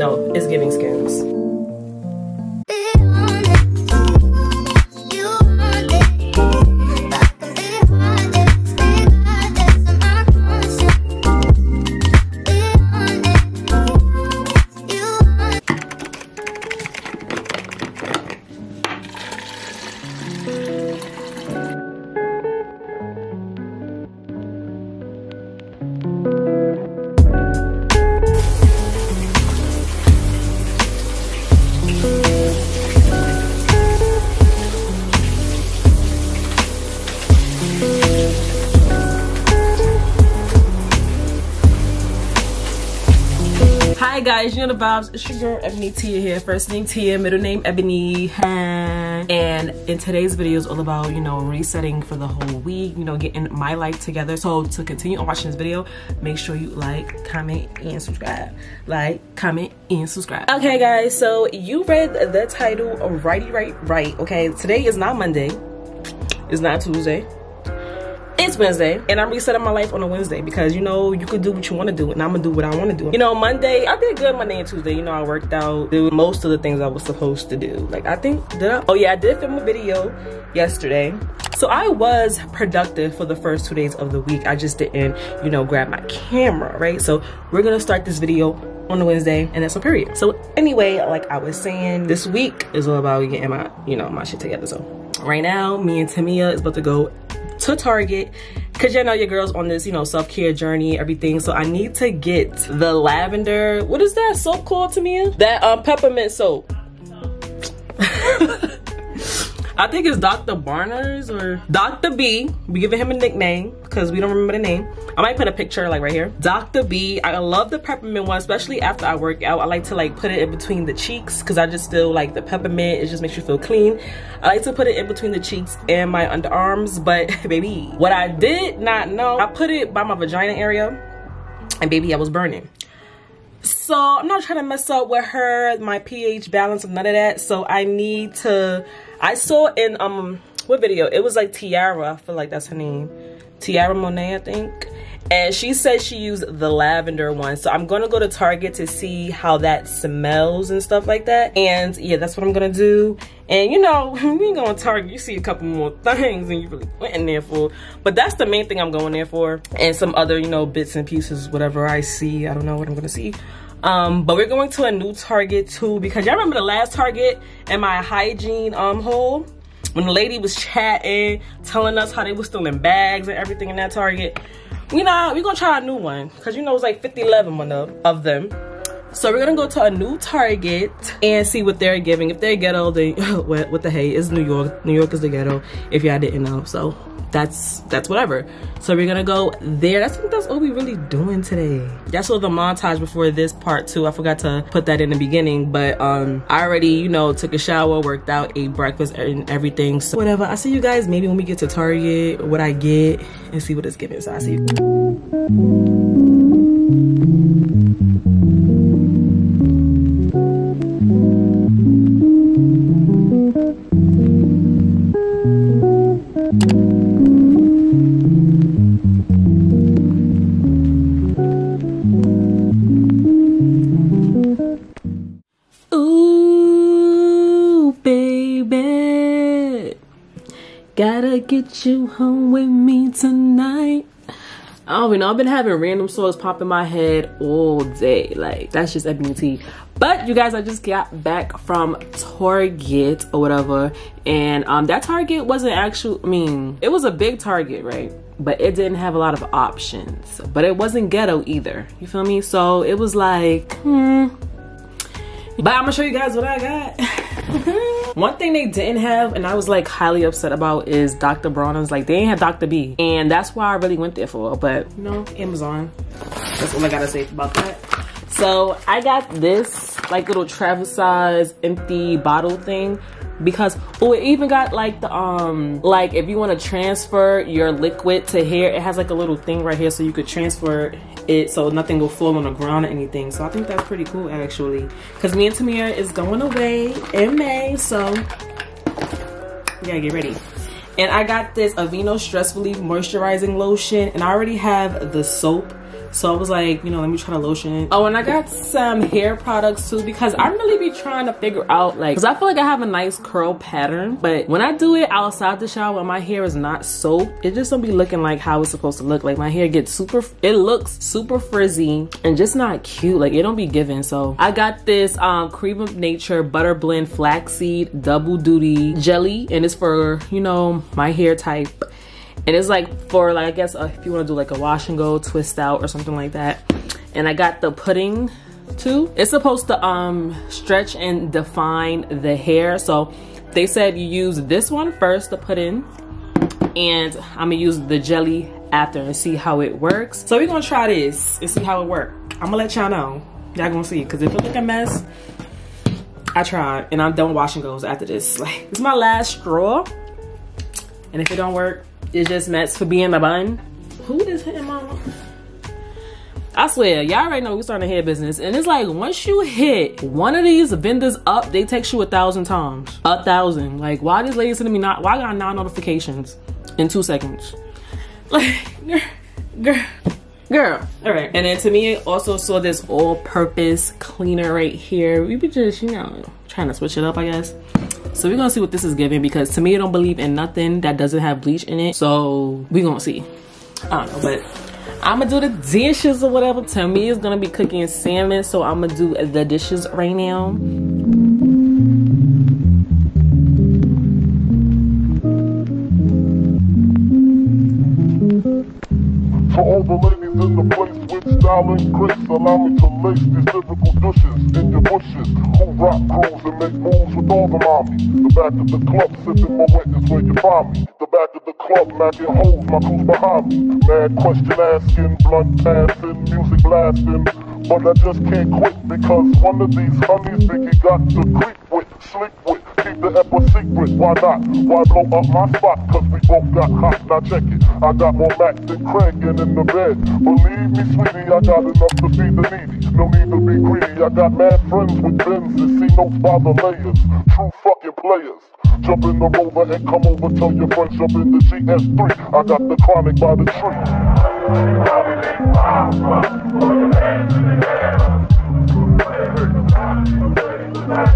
No, it's giving skims. Hi guys, you know the vibes. It's your girl Ebony Tia here. First name Tia, middle name Ebony. And in today's video is all about, you know, resetting for the whole week, you know, getting my life together. So to continue on watching this video, make sure you like, comment, and subscribe. Like, comment, and subscribe. Okay guys, so you read the title righty right right. Okay, today is not Monday. It's not Tuesday Wednesday and I'm resetting my life on a Wednesday because you know you could do what you want to do and I'm gonna do what I want to do. You know, Monday I did good Monday and Tuesday. You know, I worked out, did most of the things I was supposed to do. Like I think did I? Oh yeah, I did film a video yesterday. So I was productive for the first two days of the week. I just didn't, you know, grab my camera, right? So we're gonna start this video on a Wednesday and that's a period. So anyway, like I was saying, this week is all about getting my, you know, my shit together. So right now, me and Tamia is about to go to Target because you know your girl's on this, you know, self-care journey, everything. So I need to get the lavender, what is that soap called to me? That um, peppermint soap. I think it's Dr. Barners or Dr. B. We giving him a nickname because we don't remember the name. I might put a picture like right here. Dr. B. I love the peppermint one, especially after I work out. I like to like put it in between the cheeks because I just feel like the peppermint, it just makes you feel clean. I like to put it in between the cheeks and my underarms, but baby, what I did not know, I put it by my vagina area and baby, I was burning. So I'm not trying to mess up with her, my pH balance, none of that. So I need to I saw in um what video? It was like Tiara. I feel like that's her name. Tiara Monet, I think. And she said she used the lavender one. So I'm gonna go to Target to see how that smells and stuff like that. And yeah, that's what I'm gonna do. And you know, when you go to Target, you see a couple more things and you really went in there for. But that's the main thing I'm going there for. And some other, you know, bits and pieces, whatever I see. I don't know what I'm gonna see. Um, but we're going to a new Target too because y'all remember the last Target in my hygiene um hole when the lady was chatting, telling us how they were stealing bags and everything in that Target. You know, we're gonna try a new one because you know it's like 50, 11 one of, of them. So we're gonna go to a new Target and see what they're giving. If they're ghetto, they what, what the hey is New York. New York is the ghetto. If y'all didn't know, so that's that's whatever. So we're gonna go there. That's that's all we really doing today. That's all the montage before this part too. I forgot to put that in the beginning but um i already you know took a shower worked out ate breakfast and everything. So whatever. I see you guys maybe when we get to target what i get and see what it's giving. So i see Gotta you home with me tonight. Don't even know. I've been having random songs pop in my head all day. Like, that's just Ebony T. But you guys, I just got back from Target or whatever. And um, that Target wasn't actual, I mean, it was a big Target, right? But it didn't have a lot of options. But it wasn't ghetto either. You feel me? So it was like, hmm. But I'm gonna show you guys what I got. One thing they didn't have, and I was like highly upset about, is Dr. Bronner's. Like they didn't have Dr. B, and that's why I really went there for. But you know, Amazon. That's all I gotta say about that. So I got this like little travel size empty bottle thing because oh it even got like the um like if you want to transfer your liquid to here it has like a little thing right here so you could transfer it so nothing will fall on the ground or anything. So i think that's pretty cool actually. Because me and Tamia is going away in may so yeah get ready. And i got this aveeno stress relief moisturizing lotion and i already have the soap So I was like, you know, let me try to lotion. Oh, and I got some hair products too because I really be trying to figure out like, cause I feel like I have a nice curl pattern, but when I do it outside the shower, when my hair is not soaked. It just don't be looking like how it's supposed to look. Like my hair gets super, it looks super frizzy and just not cute. Like it don't be given. So I got this um, Cream of Nature Butter Blend Flaxseed Double Duty Jelly and it's for, you know, my hair type and it's like for like i guess uh, if you want to do like a wash and go twist out or something like that. And i got the pudding too. It's supposed to um stretch and define the hair. So they said you use this one first to put in. And i'm gonna use the jelly after and see how it works. So we're gonna try this and see how it works i'm gonna let y'all know. Y'all gonna see. Because if it look a mess i tried. And i'm done washing goes after this. Like it's my last straw. And if it don't work it's just meant for being a bun. Who is hitting my I swear, y'all already know we starting a hair business. And it's like, once you hit one of these vendors up, they text you a thousand times. A thousand. Like, why these ladies sending me not, why I got nine notifications in two seconds? Like, girl, girl, girl. All right. And then Tamia, also saw this all-purpose cleaner right here. We be just, you know, trying to switch it up, I guess. So we're gonna see what this is giving because to me, I don't believe in nothing that doesn't have bleach in it. So we gonna see. I don't know, but I'm gonna do the dishes or whatever. Tamia, it's gonna be cooking salmon. So I'm gonna do the dishes right now. For all the in the place with style and grace, allow me to lace these lyrical douches in your bushes. Who rock grooves and make moves with all the mommies. The back of the club sipping my wet is where you find me. The back of the club macking holes, my crew's behind me. Mad question asking, blunt passing, music blasting. But I just can't quit because one of these honeys Biggie got to creep with, sleep with. Keep the ep secret, why not? Why blow up my spot? Cause we both got hot, now check it. I got more Mac than Craig in the bed. Believe me, sweetie, I got enough to feed the needy. No need to be greedy. I got mad friends with Benz and see no by the layers. True fucking players. Jump in the rover and come over, tell your friends jump in the GS3. I got the chronic by the tree. Ah.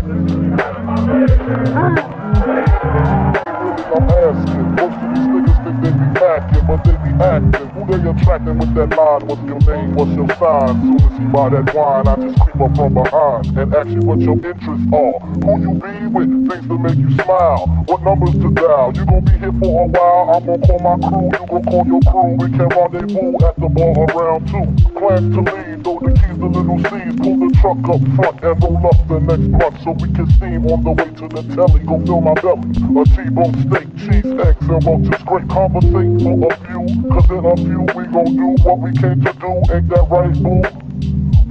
I'm asking. Most of these niggas think they be packing, but they be acting. Who they attracting with that line? What's your name? What's your sign? Soon as he buy that wine, I just creep up from behind and ask you what your interests are. Who you be with? Things to make you smile. What numbers to dial? You gon' be here for a while. I'm gon' call my crew. You gon' call your crew. We can rendezvous at the bar around two. Plans to leave. Throw the keys to little C's. Pull the truck up front and roll up the next month so we can steam on the way to the telly. Go fill my belly. A T-bone steak cheese, eggs, and roaches. Great conversation for a few, cause in a few we gon' do what we came to do. Ain't that right, boo?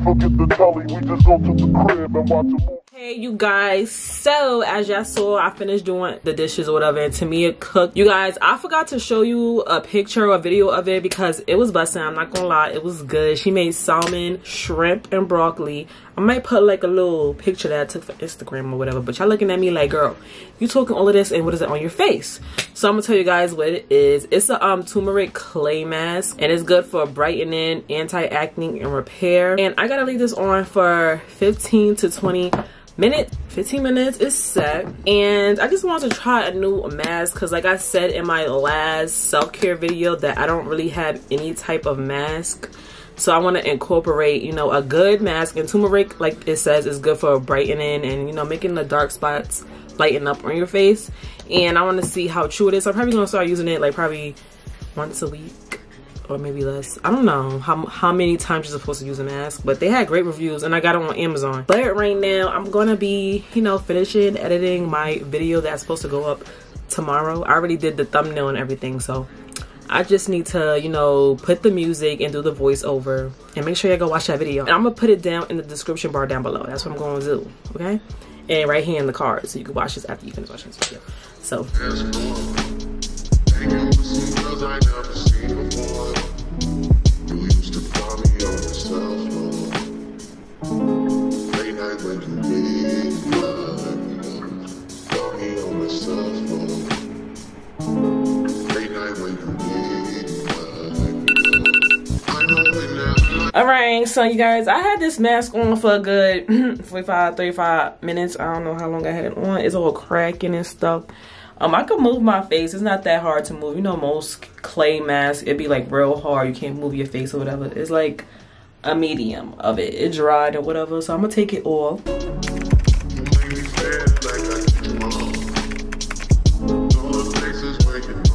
Forget the telly, we just go to the crib and watch a movie. Hey you guys, so as y'all saw, I finished doing the dishes or whatever and Tamia cooked. You guys, I forgot to show you a picture or a video of it because it was busting, I'm not gonna lie, it was good. She made salmon, shrimp, and broccoli. I might put like a little picture that I took for Instagram or whatever, but y'all looking at me like, girl, you talking all of this and what is it on your face? So I'm gonna tell you guys what it is. It's a um, turmeric clay mask and it's good for brightening, anti-acne, and repair. And I gotta leave this on for 15 to 20 minute 15 minutes is set. And i just wanted to try a new mask because like i said in my last self-care video that i don't really have any type of mask. So i want to incorporate you know a good mask. And turmeric like it says is good for brightening and you know making the dark spots lighten up on your face. And i want to see how true it is. I'm probably gonna start using it like probably once a week or maybe less. I don't know how, how many times you're supposed to use a mask, but they had great reviews and I got it on Amazon. But right now, I'm gonna be, you know, finishing editing my video that's supposed to go up tomorrow. I already did the thumbnail and everything, so I just need to, you know, put the music and do the voiceover and make sure y'all go watch that video. And I'm gonna put it down in the description bar down below. That's what I'm gonna do, okay? And right here in the card, so you can watch this after you finish watching this video. So. So you guys, I had this mask on for a good 45, 35 minutes. I don't know how long I had it on. It's all cracking and stuff. Um, I could move my face. It's not that hard to move. You know, most clay masks, it'd be like real hard. You can't move your face or whatever. It's like a medium of it. It dried or whatever. So I'm gonna take it off.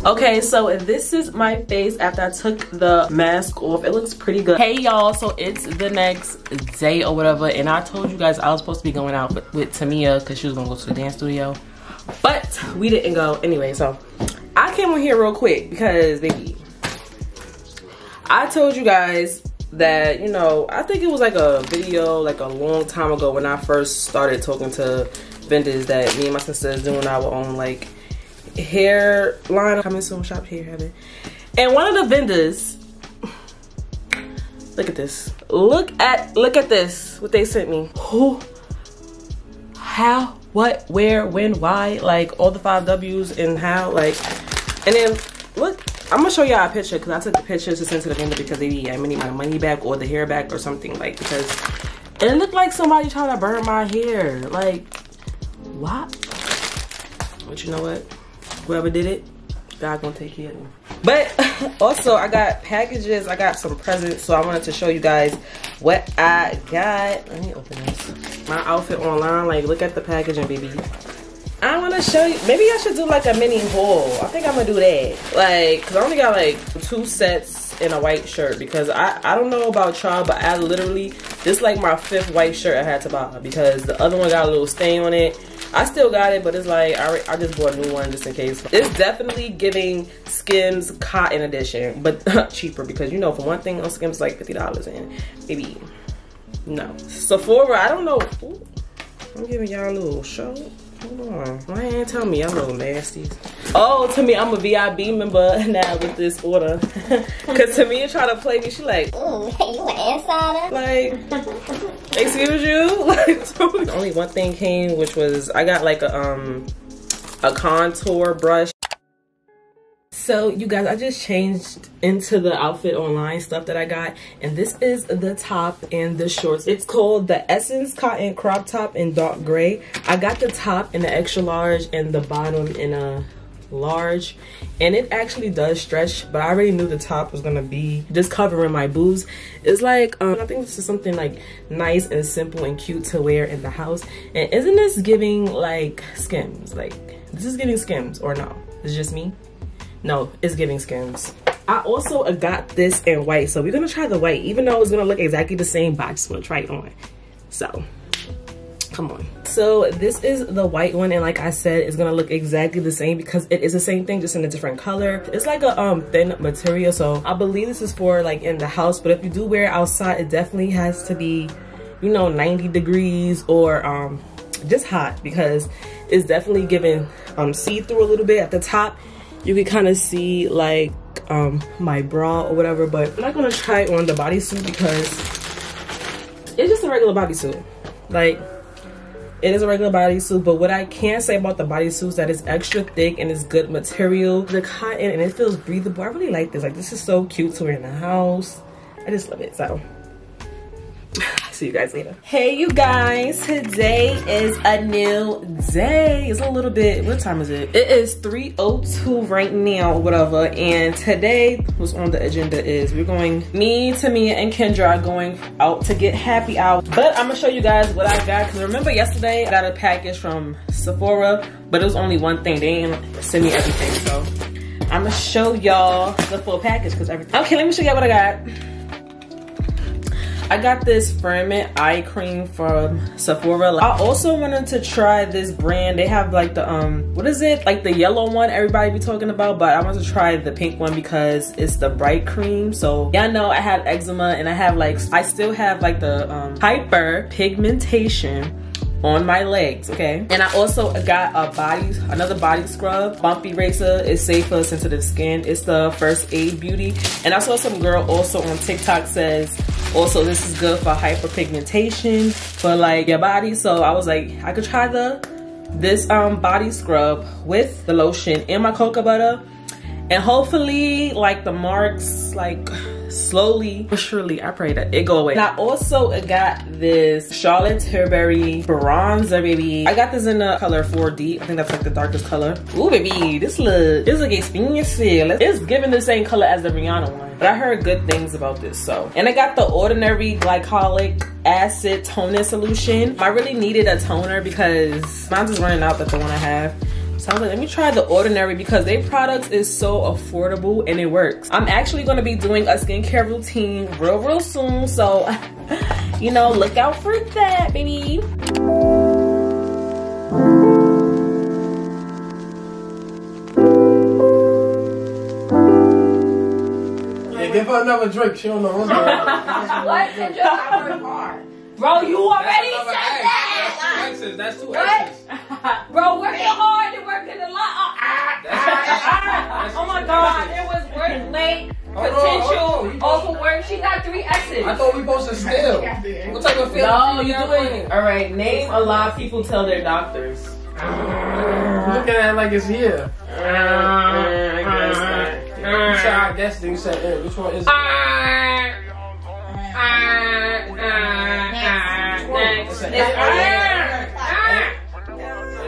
Okay, so this is my face after I took the mask off. It looks pretty good. Hey y'all, so it's the next day or whatever, and I told you guys I was supposed to be going out with, with Tamia because she was gonna go to the dance studio, but we didn't go anyway. So I came on here real quick because baby, I told you guys that you know I think it was like a video like a long time ago when I first started talking to vendors that me and my sister is doing our own like hair line coming soon shop hair heaven and one of the vendors look at this. Look at look at this what they sent me. Who how what where when why like all the five w's and how like and then look i'm gonna show y'all a picture because i took the pictures to send to the vendor because they need, i'm need my money back or the hair back or something like because it looked like somebody trying to burn my hair like what? But you know what whoever did it, God gonna take care of them. But also I got packages, I got some presents, so I wanted to show you guys what I got. Let me open this. My outfit online, like look at the packaging, baby. I want to show you, maybe I should do like a mini haul. I think I'm gonna do that. Like, cause I only got like two sets in a white shirt because I, I don't know about y'all, but I literally, this like my fifth white shirt I had to buy because the other one got a little stain on it I still got it, but it's like, I, I just bought a new one just in case. It's definitely giving Skims cotton edition, but cheaper because you know, for one thing on Skims like $50 and maybe, no. Sephora, I don't know. Ooh, I'm giving y'all a little show. Hold on. Why ain't tell me? I'm a little nasty. Oh, to me, I'm a VIB member now with this order. Cause Tamia, trying to play me. She like, Ooh, you an insider? Like, excuse you? Like, only one thing came, which was I got like a um a contour brush so you guys i just changed into the outfit online stuff that i got and this is the top and the shorts. It's called the essence cotton crop top in dark gray. I got the top in the extra large and the bottom in a large and it actually does stretch but i already knew the top was gonna be just covering my boobs. It's like um, i think this is something like nice and simple and cute to wear in the house and isn't this giving like skims? Like this is giving skims or no? It's just me no, it's giving Skims. I also got this in white, so we're gonna try the white, even though it's gonna look exactly the same, but I just wanna try it on. So, come on. So this is the white one, and like I said, it's gonna look exactly the same because it is the same thing, just in a different color. It's like a um thin material, so I believe this is for like in the house, but if you do wear it outside, it definitely has to be, you know, 90 degrees or um just hot because it's definitely giving um see-through a little bit at the top you can kind of see like um, my bra or whatever, but I'm not gonna try on the bodysuit because it's just a regular bodysuit. Like, it is a regular bodysuit, but what I can say about the bodysuit is that it's extra thick and it's good material. The cotton and it feels breathable. I really like this. Like, this is so cute to wear in the house. I just love it, so see you guys later. Hey you guys, today is a new day. It's a little bit, what time is it? It is 3.02 right now, whatever. And today, what's on the agenda is we're going, me, Tamia, and Kendra are going out to get happy out. But I'm gonna show you guys what I got. Cause remember yesterday, I got a package from Sephora, but it was only one thing. They didn't send me everything, so. I'm gonna show y'all the full package because everything. Okay, let me show y'all what I got. I got this Firmint eye cream from Sephora. I also wanted to try this brand. They have like the, um, what is it? Like the yellow one everybody be talking about, but I want to try the pink one because it's the bright cream. So y'all know I have eczema and I have like, I still have like the um, hyper pigmentation on my legs, okay? And I also got a body, another body scrub, Bump Eraser. It's safe for sensitive skin. It's the First Aid Beauty. And I saw some girl also on TikTok says, also this is good for hyperpigmentation, for like your body. So I was like, I could try the this um body scrub with the lotion and my cocoa butter. And hopefully like the marks, like slowly but surely I pray that it go away. And I also got this Charlotte Tilbury bronzer, baby. I got this in the color 4D. I think that's like the darkest color. Ooh, baby, this look, this look expensive. It's giving the same color as the Rihanna one. But I heard good things about this, so. And I got the Ordinary Glycolic Acid Toner Solution. I really needed a toner because mine's is running out, that's the one I have. So I'm like, let me try the Ordinary because their products is so affordable and it works. I'm actually gonna be doing a skincare routine real, real soon. So, you know, look out for that, baby. Yeah, give her another drink. She don't know what's going on. What? Kendra, I work hard. Bro, you already said that. That's two X's. That's two X's. I thought we supposed to steal. What type of film? No, you doing All right, name a lot of people tell their doctors. Looking at it like it's here. I guess You said I guess, then you said eh, Which one is it? Next. It's Next.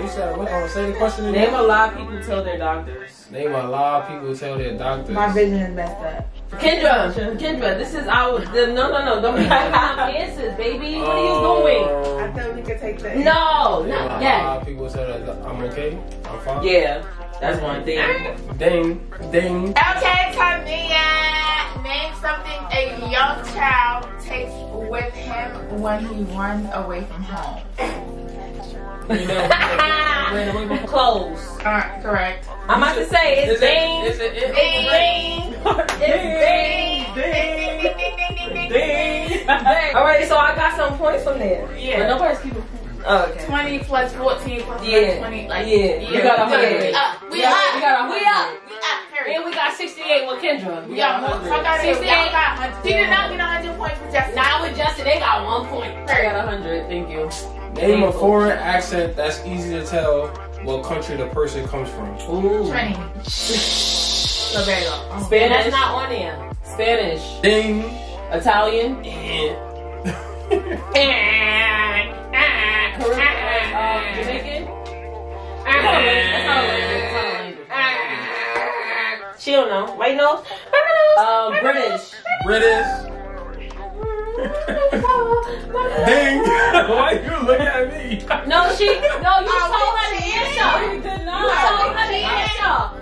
You said what? Oh, say the question Name a lot of people tell their doctors. Name a lot of people tell their doctors. My vision is messed up. Kendra, Kendra, this is our. The, no, no, no, don't be giving out answers, baby. What are you doing? Um, thought we could take that. No, name not a yet. lot of people tell their doc- I'm okay. I'm fine. Yeah, that's one thing. Ding, ding. Okay, Tamia, name something a young child takes with him when he runs away from home. Clothes. Alright, correct. I'm about to say it's Is it? Bing. It? it? Ding! It's Ding! Ding! Ding! Ding! Ding! Ding! Bing. All right, so I got some points from there. Yeah. But nobody's keeping. Oh, okay. 20 plus 14 plus Yeah. 20, like, Yeah. You got a hundred. We up. We We got- up. we got a We up. We up. Period. And we got 68 with Kendra. We got more. Fuck out of here. We 68. got 100. He did not get 100 points for Justin. Now with Justin, they got one point. I got 100. Thank you. Name a foreign accent that's easy to tell what country the person comes from. Ooh. 20. So there you go. Spanish. That's not on there. Spanish. Ding. Italian. And Caribbean. Uh, Jamaican. That's not a language. That's not a language. That's not a language. She don't know. Why you know? Um, British. British. Ding. Why you looking at me? No, she. No, you told we her the did. answer. You did not. You told her the answer.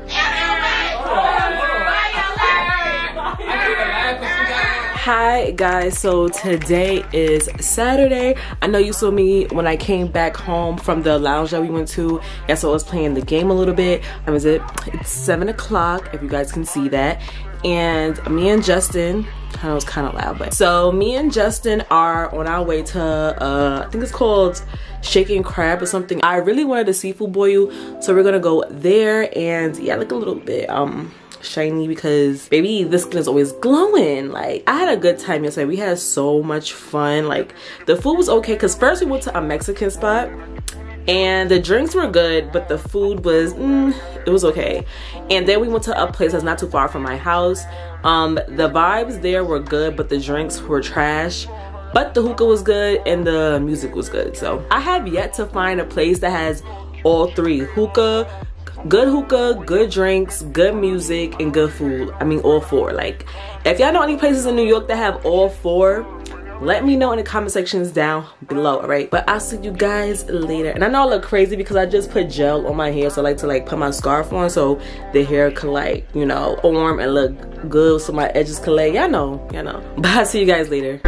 Hi guys, so today is Saturday. I know you saw me when I came back home from the lounge that we went to. Yeah, so I was playing the game a little bit. I was it. It's seven o'clock, if you guys can see that. And me and Justin, I was kind of loud, but so me and Justin are on our way to uh I think it's called Shaking Crab or something. I really wanted a seafood boil, so we're gonna go there and yeah, look a little bit um shiny because baby this skin is always glowing. Like i had a good time yesterday. We had so much fun. Like the food was okay because first we went to a mexican spot and the drinks were good but the food was mm, it was okay and then we went to a place that's not too far from my house um the vibes there were good but the drinks were trash but the hookah was good and the music was good so i have yet to find a place that has all three hookah good hookah, good drinks, good music, and good food. I mean, all four. Like, if y'all know any places in New York that have all four, let me know in the comment sections down below, alright? But I'll see you guys later. And I know I look crazy because I just put gel on my hair, so I like to like put my scarf on so the hair could like, you know, form and look good so my edges could lay. Y'all know, y'all know. But I'll see you guys later.